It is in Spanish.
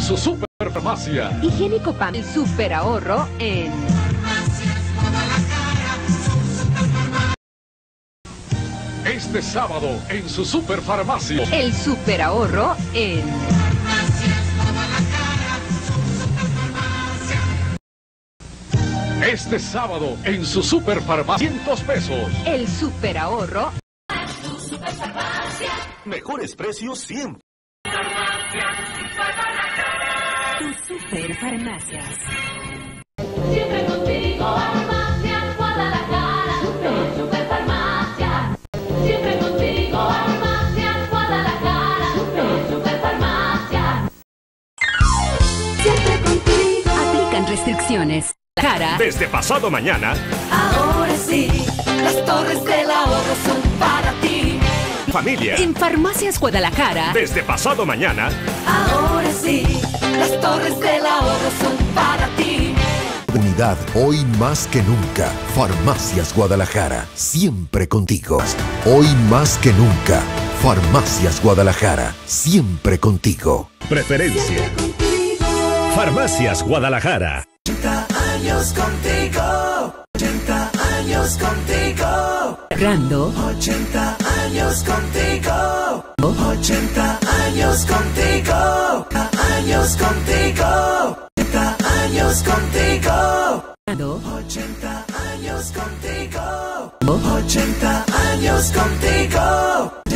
Su superfarmacia. Higiénico Pam, el super ahorro en... Este sábado en su superfarmacia. El super ahorro en... Este sábado en su superfarmacia. 100 pesos. El super ahorro Mejores precios siempre. Tu super farmacias. Siempre contigo, Farmacias Guadalajara, super, super farmacia. Siempre contigo, Farmacias Guadalajara, super, super farmacia. Siempre contigo. Aplican restricciones. Cara. Desde pasado mañana, Ahora sí, las torres del ahorro son. Familia. En Farmacias Guadalajara. Desde pasado mañana, Ahora sí, las torres del ahorro son para ti. Unidad hoy más que nunca. Farmacias Guadalajara, siempre contigo. Hoy más que nunca. Farmacias Guadalajara, siempre contigo. preferencia. Farmacias Guadalajara. años contigo, 80 años contigo, Rando. 80 años contigo, 80 años contigo, años contigo, 80 años contigo, Rando. 80 años contigo, 80 años contigo, 80 años contigo.